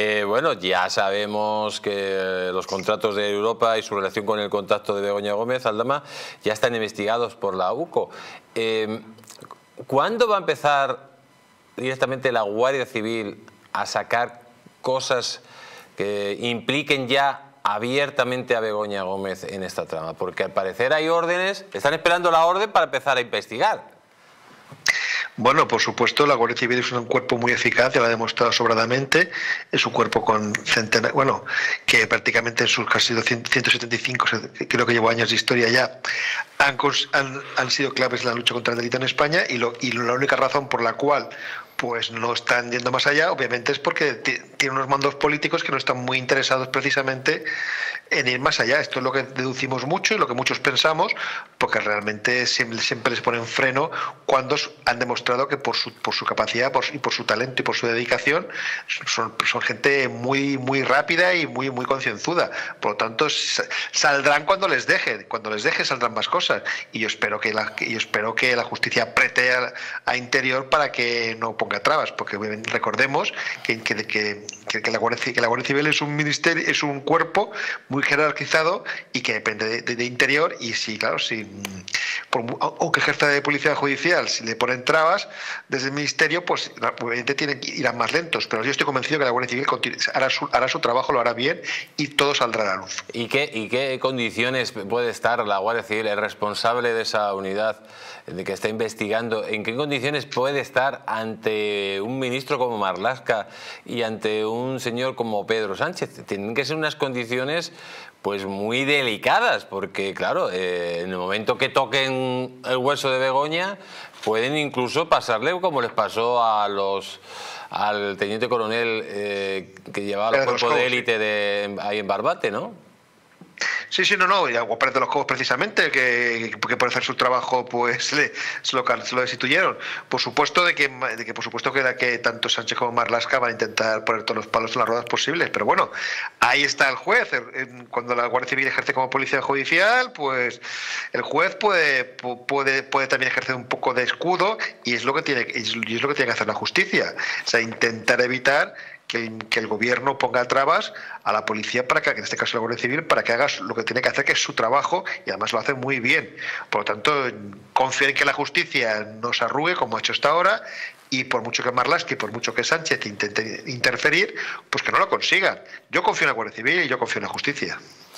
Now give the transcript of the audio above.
Eh, bueno, ya sabemos que los contratos de Europa y su relación con el contacto de Begoña Gómez Aldama ya están investigados por la UCO. Eh, ¿Cuándo va a empezar directamente la Guardia Civil a sacar cosas que impliquen ya abiertamente a Begoña Gómez en esta trama? Porque al parecer hay órdenes, están esperando la orden para empezar a investigar. Bueno, por supuesto, la Guardia Civil es un cuerpo muy eficaz, ya lo ha demostrado sobradamente. Es un cuerpo con centenares, bueno, que prácticamente en sus casi 175, creo que llevo años de historia ya, han, han, sido claves en la lucha contra el delito en España y, lo, y la única razón por la cual pues no están yendo más allá, obviamente es porque tienen unos mandos políticos que no están muy interesados precisamente en ir más allá. Esto es lo que deducimos mucho y lo que muchos pensamos, porque realmente siempre, les ponen freno cuando han demostrado que por su, por su capacidad y por su talento y por su dedicación son, gente muy, muy rápida y muy, muy concienzuda. Por lo tanto, saldrán cuando les deje, cuando les deje saldrán más cosas. Y yo espero que la, yo espero que la justicia apriete a, Interior para que no ponga trabas, porque recordemos que, la Guardia, que la Guardia Civil es un ministerio, es un cuerpo muy jerarquizado y que depende de, interior y si, claro, si aunque ejerza de policía judicial, si le ponen trabas desde el ministerio, pues obviamente tienen, irán más lentos, pero yo estoy convencido que la Guardia Civil hará su, hará su trabajo, lo hará bien y todo saldrá a la luz. ¿Y qué, ¿Y qué condiciones puede estar la Guardia Civil, el responsable de esa unidad de que está investigando, en qué condiciones puede estar ante un ministro como Marlasca y ante un señor como Pedro Sánchez? Tienen que ser unas condiciones pues muy delicadas, porque claro, eh, en el momento que toquen el hueso de Begoña, pueden incluso pasarle como les pasó a los al teniente coronel eh, que llevaba el cuerpo de élite de, ahí en Barbate, ¿no? Sí, sí, no, no, y a de los Juegos precisamente, que, que, por hacer su trabajo pues le, se, lo, se, lo, destituyeron. Por supuesto de que, de que por supuesto que, que tanto Sánchez como Marlasca van a intentar poner todos los palos en las ruedas posibles, pero bueno, ahí está el juez. Cuando la Guardia Civil ejerce como policía judicial, pues el juez puede, puede, puede también ejercer un poco de escudo y es lo que tiene, y es lo que tiene que hacer la justicia. O sea, intentar evitar que el, gobierno ponga trabas a la policía para que, en este caso la Guardia Civil, para que haga lo que tiene que hacer, que es su trabajo, y además lo hace muy bien. Por lo tanto, confío en que la justicia no se arrugue como ha hecho hasta ahora, y por mucho que Marlaski, por mucho que Sánchez intente interferir, pues que no lo consigan. Yo confío en la Guardia Civil y yo confío en la justicia.